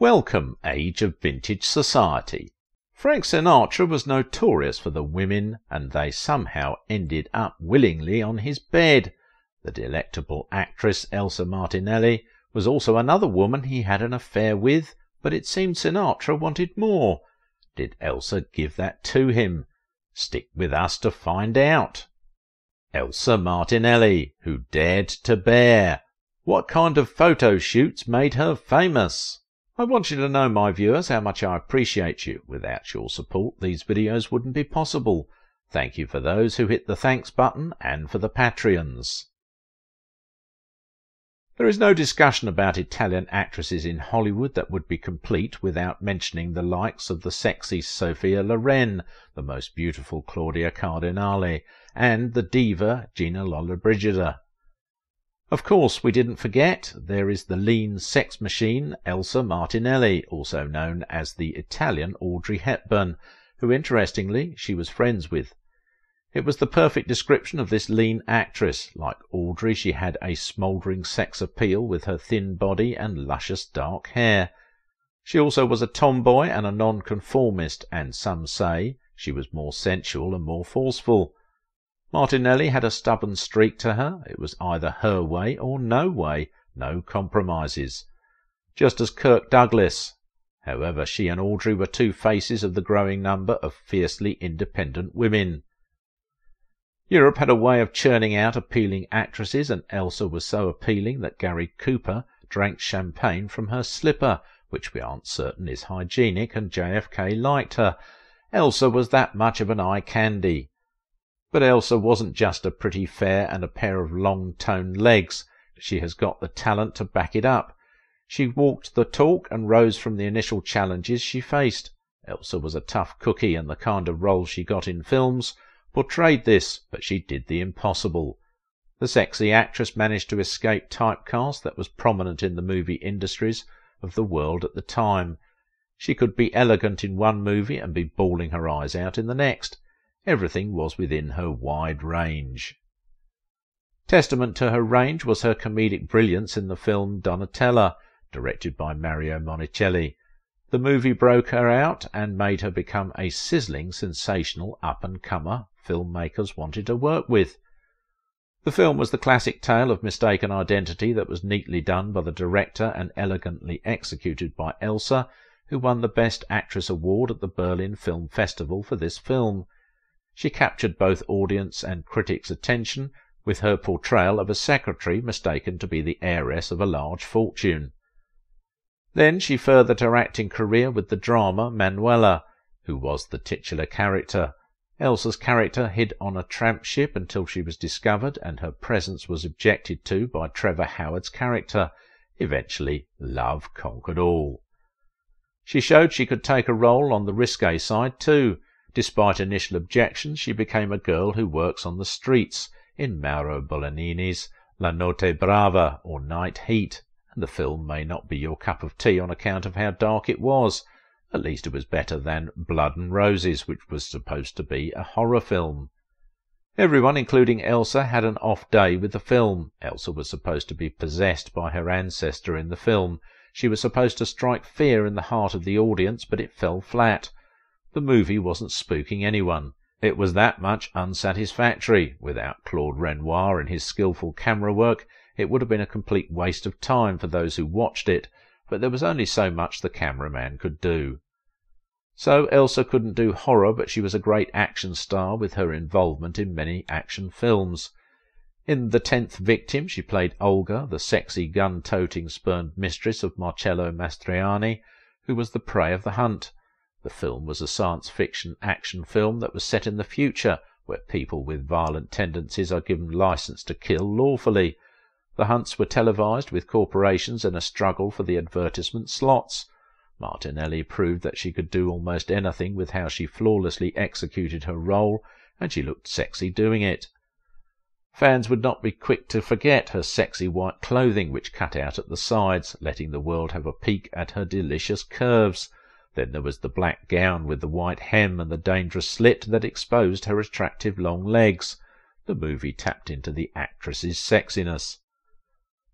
Welcome, age of vintage society. Frank Sinatra was notorious for the women, and they somehow ended up willingly on his bed. The delectable actress Elsa Martinelli was also another woman he had an affair with, but it seemed Sinatra wanted more. Did Elsa give that to him? Stick with us to find out. Elsa Martinelli, who dared to bare. What kind of photo shoots made her famous? I want you to know, my viewers, how much I appreciate you. Without your support, these videos wouldn't be possible. Thank you for those who hit the thanks button and for the Patreons. There is no discussion about Italian actresses in Hollywood that would be complete without mentioning the likes of the sexy Sophia Loren, the most beautiful Claudia Cardinale, and the diva Gina Lollobrigida. Of course, we didn't forget there is the lean sex machine Elsa Martinelli, also known as the Italian Audrey Hepburn, who interestingly she was friends with. It was the perfect description of this lean actress. Like Audrey, she had a smouldering sex appeal with her thin body and luscious dark hair. She also was a tomboy and a nonconformist, and some say she was more sensual and more forceful. Martinelli had a stubborn streak to her. It was either her way or no way, no compromises. Just as Kirk Douglas. However, she and Audrey were two faces of the growing number of fiercely independent women. Europe had a way of churning out appealing actresses, and Elsa was so appealing that Gary Cooper drank champagne from her slipper, which we aren't certain is hygienic, and JFK liked her. Elsa was that much of an eye candy. But Elsa wasn't just a pretty fair and a pair of long toned legs. She has got the talent to back it up. She walked the talk and rose from the initial challenges she faced. Elsa was a tough cookie, and the kind of role she got in films portrayed this, but she did the impossible. The sexy actress managed to escape typecast that was prominent in the movie industries of the world at the time. She could be elegant in one movie and be bawling her eyes out in the next. Everything was within her wide range. Testament to her range was her comedic brilliance in the film Donatella, directed by Mario Monicelli. The movie broke her out and made her become a sizzling, sensational up-and-comer filmmakers wanted to work with. The film was the classic tale of mistaken identity that was neatly done by the director and elegantly executed by Elsa, who won the Best Actress award at the Berlin Film Festival for this film. She captured both audience and critics' attention with her portrayal of a secretary mistaken to be the heiress of a large fortune. Then she furthered her acting career with the drama Manuela, who was the titular character. Elsa's character hid on a tramp ship until she was discovered, and her presence was objected to by Trevor Howard's character. Eventually, love conquered all. She showed she could take a role on the risque side too. Despite initial objections, she became a girl who works on the streets in Mauro Bolognini's La Notte Brava or Night Heat and the film may not be your cup of tea on account of how dark it was. At least it was better than Blood and Roses, which was supposed to be a horror film. Everyone, including Elsa, had an off day with the film. Elsa was supposed to be possessed by her ancestor in the film. She was supposed to strike fear in the heart of the audience, but it fell flat. The movie wasn't spooking anyone. It was that much unsatisfactory. Without Claude Renoir and his skilful camera work, it would have been a complete waste of time for those who watched it, but there was only so much the cameraman could do. So Elsa couldn't do horror, but she was a great action star with her involvement in many action films. In The Tenth Victim she played Olga, the sexy gun-toting spurned mistress of Marcello Mastroianni, who was the prey of the hunt. The film was a science fiction action film that was set in the future, where people with violent tendencies are given license to kill lawfully. The hunts were televised with corporations in a struggle for the advertisement slots. Martinelli proved that she could do almost anything with how she flawlessly executed her role, and she looked sexy doing it. Fans would not be quick to forget her sexy white clothing, which cut out at the sides, letting the world have a peek at her delicious curves. Then there was the black gown with the white hem and the dangerous slit that exposed her attractive long legs. The movie tapped into the actress's sexiness.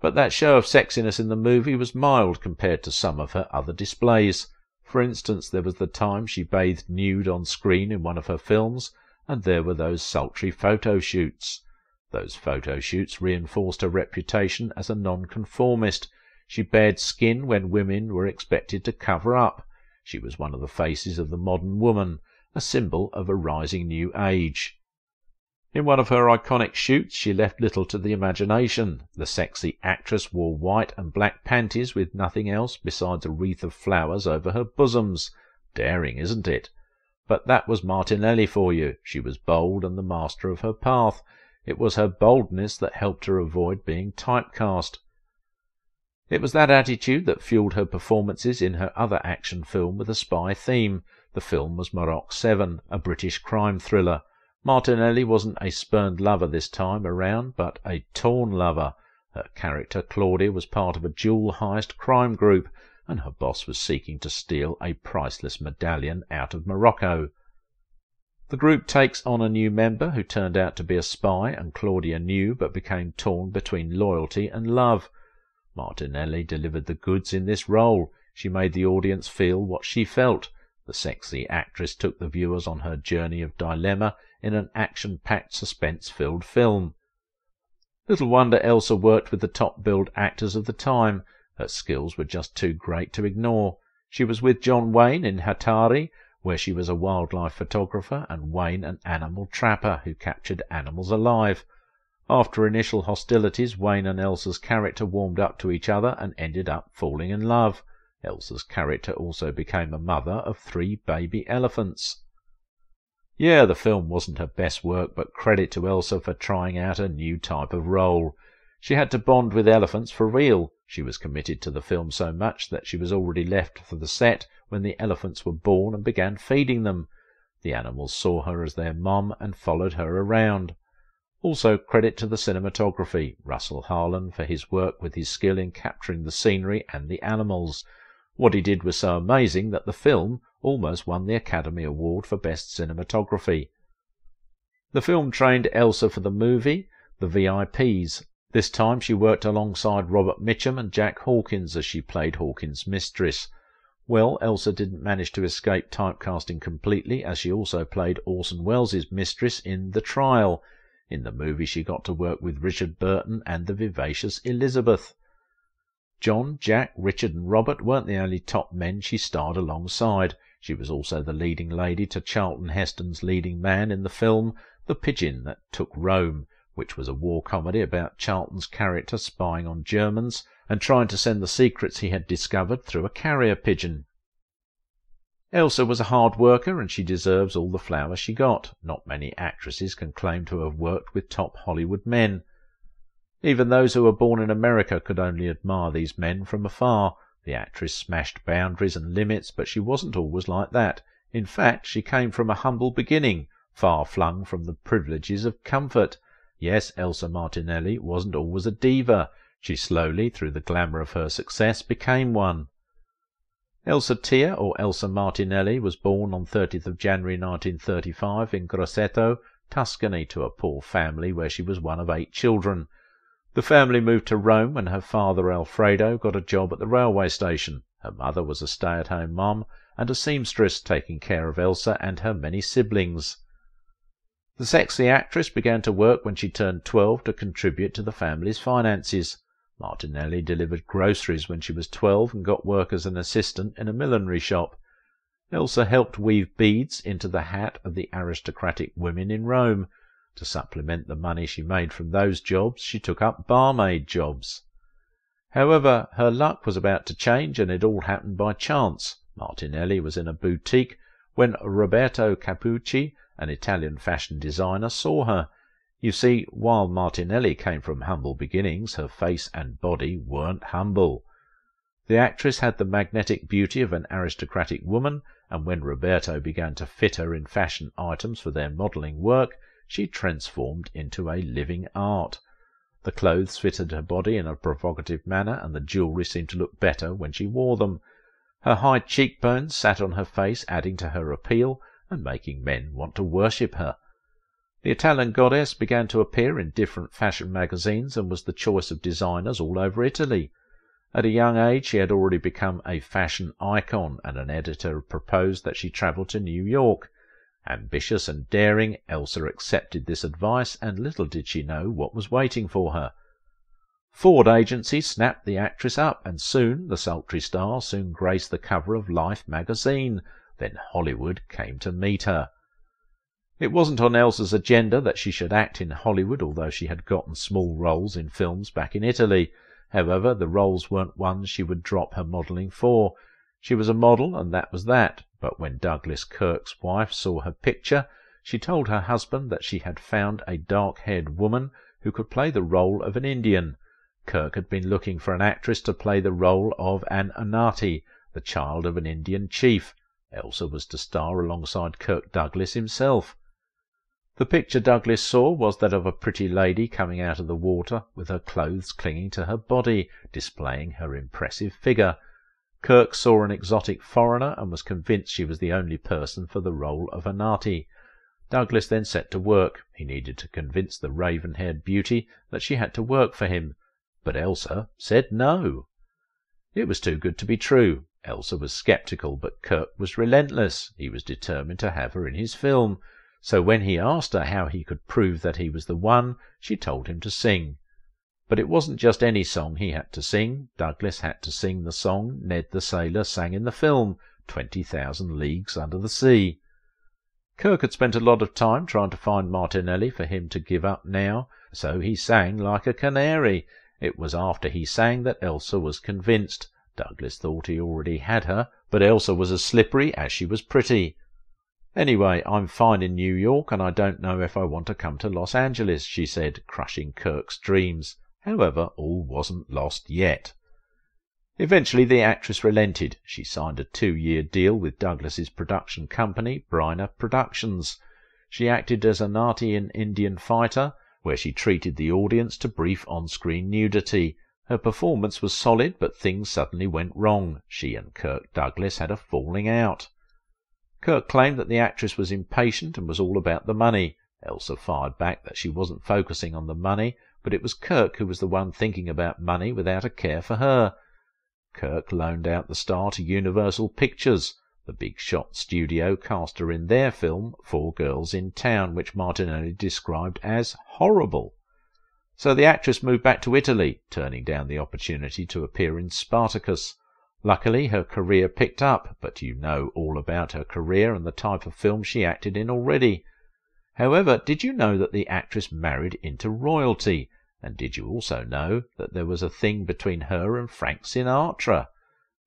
But that show of sexiness in the movie was mild compared to some of her other displays. For instance, there was the time she bathed nude on screen in one of her films, and there were those sultry photo shoots. Those photo shoots reinforced her reputation as a nonconformist. She bared skin when women were expected to cover up. She was one of the faces of the modern woman, a symbol of a rising new age. In one of her iconic shoots she left little to the imagination. The sexy actress wore white and black panties with nothing else besides a wreath of flowers over her bosoms. Daring, isn't it? But that was Martinelli for you. She was bold and the master of her path. It was her boldness that helped her avoid being typecast. It was that attitude that fueled her performances in her other action film with a spy theme. The film was Maroc 7, a British crime thriller. Martinelli wasn't a spurned lover this time around, but a torn lover. Her character, Claudia, was part of a jewel heist crime group, and her boss was seeking to steal a priceless medallion out of Morocco. The group takes on a new member who turned out to be a spy, and Claudia knew but became torn between loyalty and love. Martinelli delivered the goods in this role. She made the audience feel what she felt. The sexy actress took the viewers on her journey of dilemma in an action-packed, suspense-filled film. Little wonder Elsa worked with the top-billed actors of the time. Her skills were just too great to ignore. She was with John Wayne in Hatari, where she was a wildlife photographer, and Wayne an animal trapper who captured animals alive. After initial hostilities, Wayne and Elsa's character warmed up to each other and ended up falling in love. Elsa's character also became a mother of three baby elephants. Yeah, the film wasn't her best work, but credit to Elsa for trying out a new type of role. She had to bond with elephants for real. She was committed to the film so much that she was already left for the set when the elephants were born and began feeding them. The animals saw her as their mom and followed her around. Also credit to the cinematography, Russell Harlan for his work with his skill in capturing the scenery and the animals. What he did was so amazing that the film almost won the Academy Award for Best Cinematography. The film trained Elsa for the movie, The VIPs. This time she worked alongside Robert Mitchum and Jack Hawkins as she played Hawkins' mistress. Well, Elsa didn't manage to escape typecasting completely as she also played Orson Welles' mistress in The Trial. In the movie she got to work with Richard Burton and the vivacious Elizabeth. John, Jack, Richard and Robert weren't the only top men she starred alongside. She was also the leading lady to Charlton Heston's leading man in the film The Pigeon That Took Rome, which was a war comedy about Charlton's character spying on Germans and trying to send the secrets he had discovered through a carrier pigeon. Elsa was a hard worker and she deserves all the flowers she got. Not many actresses can claim to have worked with top Hollywood men. Even those who were born in America could only admire these men from afar. The actress smashed boundaries and limits, but she wasn't always like that. In fact, she came from a humble beginning, far flung from the privileges of comfort. Yes, Elsa Martinelli wasn't always a diva. She slowly, through the glamour of her success, became one. Elsa Tia, or Elsa Martinelli, was born on 30th of January 1935 in Grosseto, Tuscany, to a poor family where she was one of eight children. The family moved to Rome when her father Alfredo got a job at the railway station. Her mother was a stay-at-home mom and a seamstress taking care of Elsa and her many siblings. The sexy actress began to work when she turned 12 to contribute to the family's finances. Martinelli delivered groceries when she was 12 and got work as an assistant in a millinery shop. Elsa helped weave beads into the hat of the aristocratic women in Rome. To supplement the money she made from those jobs, she took up barmaid jobs. However, her luck was about to change, and it all happened by chance. Martinelli was in a boutique when Roberto Capucci, an Italian fashion designer, saw her. You see, while Martinelli came from humble beginnings, her face and body weren't humble. The actress had the magnetic beauty of an aristocratic woman, and when Roberto began to fit her in fashion items for their modelling work, she transformed into a living art. The clothes fitted her body in a provocative manner, and the jewellery seemed to look better when she wore them. Her high cheekbones sat on her face, adding to her appeal and making men want to worship her. The Italian goddess began to appear in different fashion magazines and was the choice of designers all over Italy. At a young age she had already become a fashion icon, and an editor proposed that she travel to New York. Ambitious and daring, Elsa accepted this advice, and little did she know what was waiting for her. Ford Agency snapped the actress up, and soon the sultry star soon graced the cover of Life magazine. Then Hollywood came to meet her. It wasn't on Elsa's agenda that she should act in Hollywood, although she had gotten small roles in films back in Italy. However, the roles weren't ones she would drop her modelling for. She was a model, and that was that. But when Douglas Kirk's wife saw her picture, she told her husband that she had found a dark-haired woman who could play the role of an Indian. Kirk had been looking for an actress to play the role of an Onatti, the child of an Indian chief. Elsa was to star alongside Kirk Douglas himself. The picture Douglas saw was that of a pretty lady coming out of the water, with her clothes clinging to her body, displaying her impressive figure. Kirk saw an exotic foreigner and was convinced she was the only person for the role of Onatti. Douglas then set to work. He needed to convince the raven haired beauty that she had to work for him. But Elsa said no. It was too good to be true. Elsa was sceptical, but Kirk was relentless. He was determined to have her in his film. So when he asked her how he could prove that he was the one, she told him to sing. But it wasn't just any song he had to sing. Douglas had to sing the song Ned the Sailor sang in the film, Twenty Thousand Leagues Under the Sea. Kirk had spent a lot of time trying to find Martinelli for him to give up now, so he sang like a canary. It was after he sang that Elsa was convinced. Douglas thought he already had her, but Elsa was as slippery as she was pretty. Anyway, I'm fine in New York, and I don't know if I want to come to Los Angeles, she said, crushing Kirk's dreams. However, all wasn't lost yet. Eventually the actress relented. She signed a two-year deal with Douglas's production company, Bryna Productions. She acted as Onatti in Indian Fighter, where she treated the audience to brief on-screen nudity. Her performance was solid, but things suddenly went wrong. She and Kirk Douglas had a falling out. Kirk claimed that the actress was impatient and was all about the money. Elsa fired back that she wasn't focusing on the money, but it was Kirk who was the one thinking about money without a care for her. Kirk loaned out the star to Universal Pictures. The big shot studio cast her in their film, Four Girls in Town, which Martinelli described as horrible. So the actress moved back to Italy, turning down the opportunity to appear in Spartacus. Luckily, her career picked up, but you know all about her career and the type of film she acted in already. However, did you know that the actress married into royalty? And did you also know that there was a thing between her and Frank Sinatra?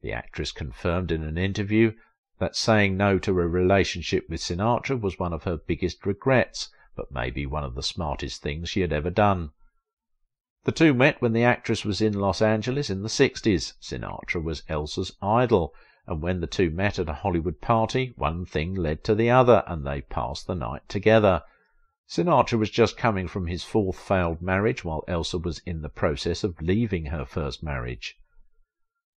The actress confirmed in an interview that saying no to a relationship with Sinatra was one of her biggest regrets, but maybe one of the smartest things she had ever done. The two met when the actress was in Los Angeles in the 60s. Sinatra was Elsa's idol, and when the two met at a Hollywood party, one thing led to the other, and they passed the night together. Sinatra was just coming from his fourth failed marriage, while Elsa was in the process of leaving her first marriage.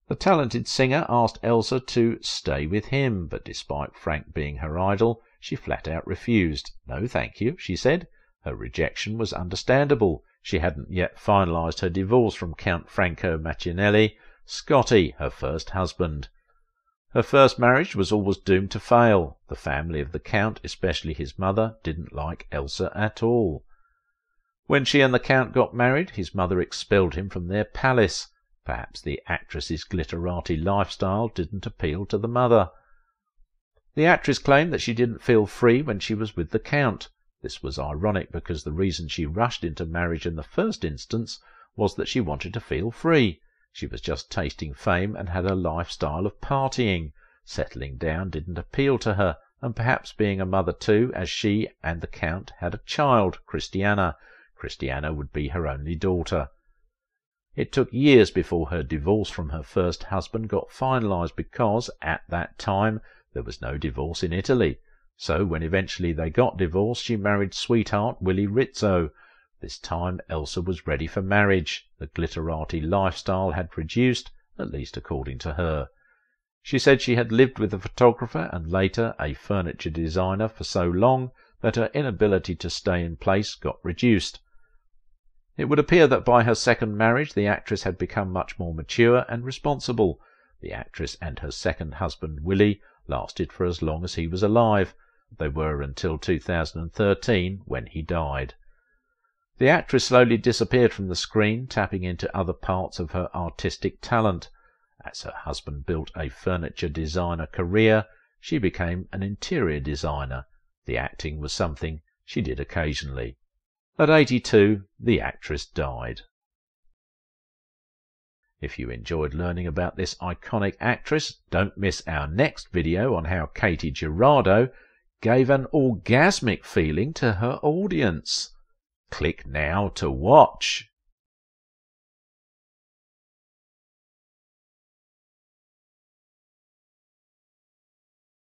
The talented singer asked Elsa to stay with him, but despite Frank being her idol, she flat out refused. No, thank you, she said. Her rejection was understandable. She hadn't yet finalized her divorce from Count Franco Mancinelli, Scotti, her first husband. Her first marriage was always doomed to fail. The family of the Count, especially his mother, didn't like Elsa at all. When she and the Count got married, his mother expelled him from their palace. Perhaps the actress's glitterati lifestyle didn't appeal to the mother. The actress claimed that she didn't feel free when she was with the Count. This was ironic because the reason she rushed into marriage in the first instance was that she wanted to feel free. She was just tasting fame and had a lifestyle of partying. Settling down didn't appeal to her, and perhaps being a mother too, as she and the Count had a child, Cristiana. Cristiana would be her only daughter. It took years before her divorce from her first husband got finalized because, at that time, there was no divorce in Italy. So when eventually they got divorced, she married sweetheart Willy Rizzo. This time Elsa was ready for marriage. The glitterati lifestyle had reduced, at least according to her. She said she had lived with a photographer and later a furniture designer for so long that her inability to stay in place got reduced. It would appear that by her second marriage the actress had become much more mature and responsible. The actress and her second husband, Willy, lasted for as long as he was alive. They were until 2013, when he died. The actress slowly disappeared from the screen, tapping into other parts of her artistic talent. As her husband built a furniture designer career, she became an interior designer. The acting was something she did occasionally. At 82, the actress died. If you enjoyed learning about this iconic actress, don't miss our next video on how Katy Jurado gave an orgasmic feeling to her audience. Click now to watch.